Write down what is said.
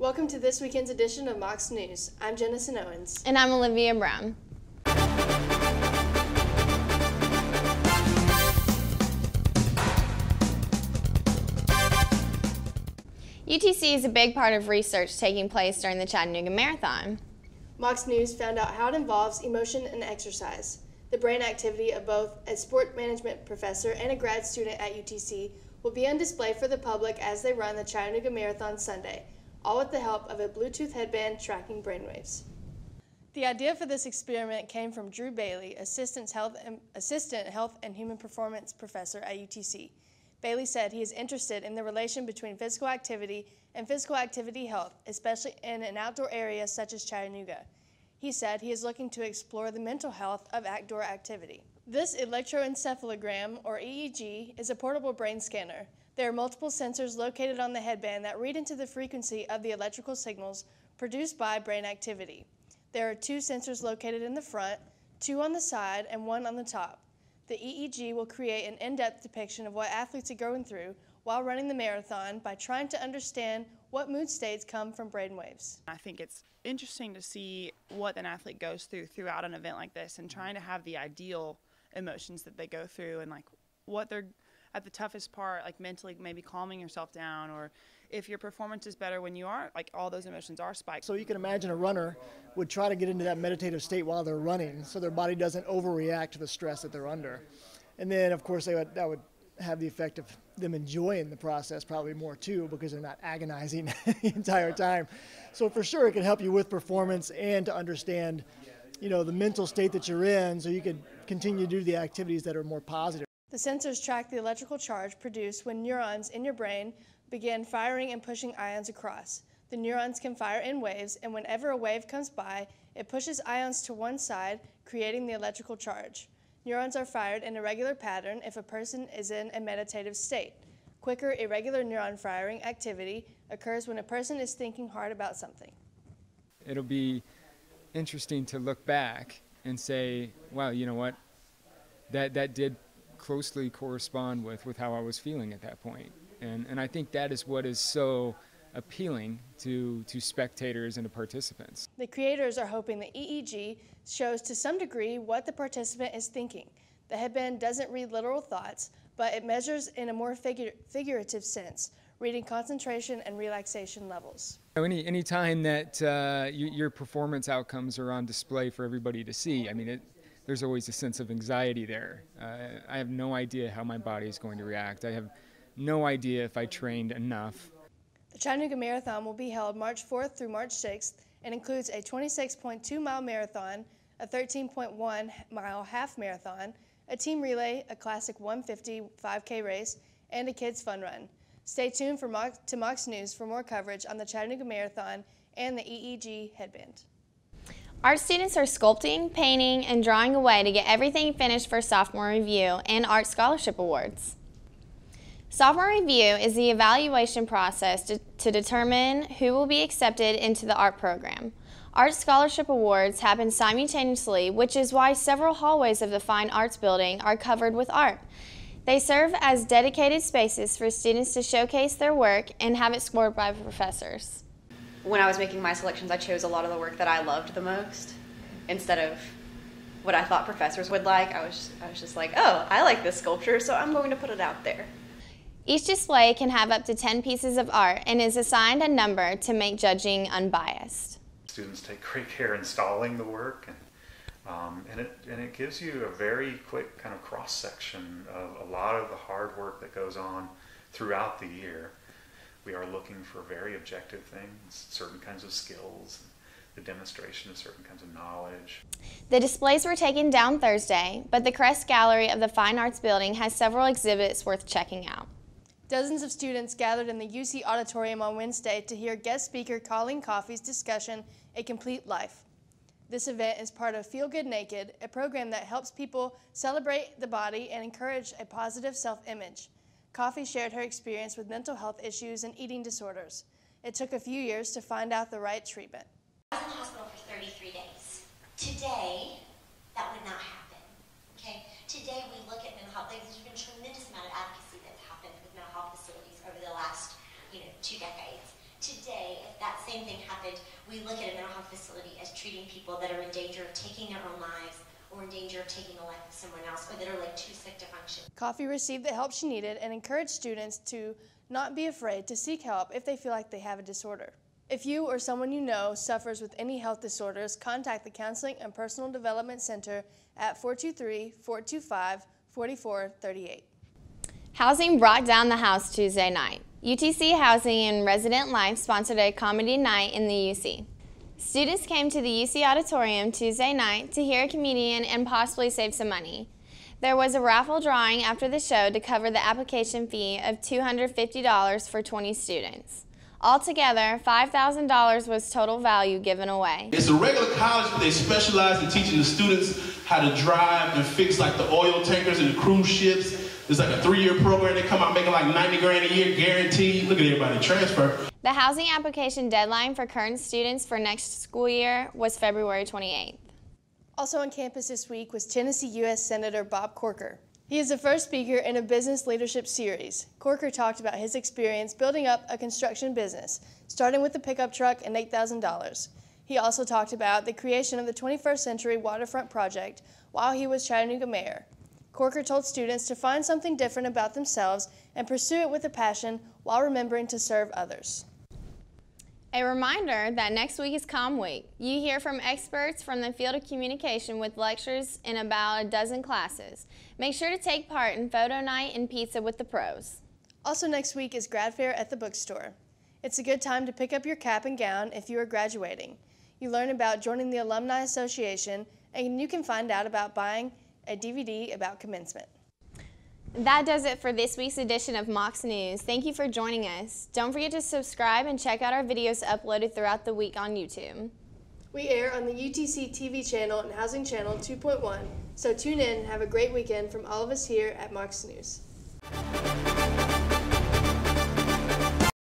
Welcome to this weekend's edition of Mocs News. I'm Jenison Owens. And I'm Olivia Brown. UTC is a big part of research taking place during the Chattanooga Marathon. Mocs News found out how it involves emotion and exercise. The brain activity of both a sport management professor and a grad student at UTC will be on display for the public as they run the Chattanooga Marathon Sunday, all with the help of a Bluetooth headband tracking brainwaves. The idea for this experiment came from Drew Bailey, Assistant Health and, Assistant Health and Human Performance Professor at UTC. Bailey said he is interested in the relation between physical activity and physical activity health, especially in an outdoor area such as Chattanooga. He said he is looking to explore the mental health of outdoor activity. This electroencephalogram, or EEG, is a portable brain scanner. There are multiple sensors located on the headband that read into the frequency of the electrical signals produced by brain activity. There are two sensors located in the front, two on the side, and one on the top. The EEG will create an in-depth depiction of what athletes are going through while running the marathon by trying to understand what mood states come from brainwaves. I think it's interesting to see what an athlete goes through throughout an event like this and trying to have the ideal emotions that they go through and like what they're at the toughest part, like mentally maybe calming yourself down, or if your performance is better when you are, like all those emotions are spiked. So you can imagine a runner would try to get into that meditative state while they're running so their body doesn't overreact to the stress that they're under. And then, of course, they would, that would have the effect of them enjoying the process probably more too because they're not agonizing the entire time. So for sure, it can help you with performance and to understand, you know, the mental state that you're in so you could continue to do the activities that are more positive. The sensors track the electrical charge produced when neurons in your brain begin firing and pushing ions across. The neurons can fire in waves, and whenever a wave comes by, it pushes ions to one side, creating the electrical charge. Neurons are fired in a regular pattern if a person is in a meditative state. Quicker, irregular neuron firing activity occurs when a person is thinking hard about something. It'll be interesting to look back and say, wow, you know what? That, that did closely correspond with, with how I was feeling at that point. And, and I think that is what is so appealing to, to spectators and to participants. The creators are hoping the EEG shows to some degree what the participant is thinking. The headband doesn't read literal thoughts, but it measures in a more figur figurative sense, reading concentration and relaxation levels. Any, any time that uh, you, your performance outcomes are on display for everybody to see, I mean, it, there's always a sense of anxiety there. Uh, I have no idea how my body is going to react. I have no idea if I trained enough. The Chattanooga Marathon will be held March 4th through March 6th and includes a 26.2 mile marathon, a 13.1 mile half marathon, a team relay, a classic 150 5K race, and a kids fun run. Stay tuned for Moc to Mocs News for more coverage on the Chattanooga Marathon and the EEG headband. Art students are sculpting, painting, and drawing away to get everything finished for sophomore review and art scholarship awards. Sophomore review is the evaluation process to, to, determine who will be accepted into the art program. Art scholarship awards happen simultaneously, which is why several hallways of the Fine Arts Building are covered with art. They serve as dedicated spaces for students to showcase their work and have it scored by professors when I was making my selections, I chose a lot of the work that I loved the most instead of what I thought professors would like. I was I was just like, oh, I like this sculpture, so I'm going to put it out there. Each display can have up to 10 pieces of art and is assigned a number to make judging unbiased. Students take great care installing the work, and, um, and, it, and it gives you a very quick kind of cross section of a lot of the hard work that goes on throughout the year. We are looking for very objective things, certain kinds of skills, the demonstration of certain kinds of knowledge. The displays were taken down Thursday, but the Cress Gallery of the Fine Arts Building has several exhibits worth checking out. Dozens of students gathered in the UC Auditorium on Wednesday to hear guest speaker Colleen Coffey's discussion, A Complete Life. This event is part of Feel Good Naked, a program that helps people celebrate the body and encourage a positive self-image. Coffey shared her experience with mental health issues and eating disorders. It took a few years to find out the right treatment. I was in the hospital for 33 days. Today, that would not happen. Okay? Today, we look at mental health. There's been a tremendous amount of advocacy that's happened with mental health facilities over the last, you know, two decades. Today, if that same same thing happened. We look at a mental health facility as treating people that are in danger of taking their own lives or in danger of taking the life of someone else or that are like too sick to function. Coffey received the help she needed and encouraged students to not be afraid to seek help if they feel like they have a disorder. If you or someone you know suffers with any health disorders, contact the Counseling and Personal Development Center at 423 425 4438. Housing brought down the house Tuesday night. UTC Housing and Resident Life sponsored a comedy night in the UC. Students came to the UC Auditorium Tuesday night to hear a comedian and possibly save some money. There was a raffle drawing after the show to cover the application fee of $250 for 20 students. Altogether, $5,000 was total value given away. It's a regular college, but they specialize in teaching the students how to drive and fix like the oil tankers and the cruise ships. It's like a three-year program. They come out making like 90 grand a year, guaranteed. Look at everybody transfer. The housing application deadline for current students for next school year was February 28th. Also on campus this week was Tennessee U.S. Senator Bob Corker. He is the first speaker in a business leadership series. Corker talked about his experience building up a construction business, starting with a pickup truck and $8,000. He also talked about the creation of the 21st Century Waterfront Project while he was Chattanooga mayor. Corker told students to find something different about themselves and pursue it with a passion while remembering to serve others. A reminder that next week is COM Week. You hear from experts from the field of communication with lectures in about a dozen classes. Make sure to take part in photo night and pizza with the pros. Also next week is grad fair at the bookstore. It's a good time to pick up your cap and gown if you are graduating. You learn about joining the Alumni Association and you can find out about buying a DVD about commencement. That does it for this week's edition of Mocs News. Thank you for joining us. Don't forget to subscribe and check out our videos uploaded throughout the week on YouTube. We air on the UTC TV channel and Housing Channel 2.1, so tune in and have a great weekend from all of us here at Mocs News.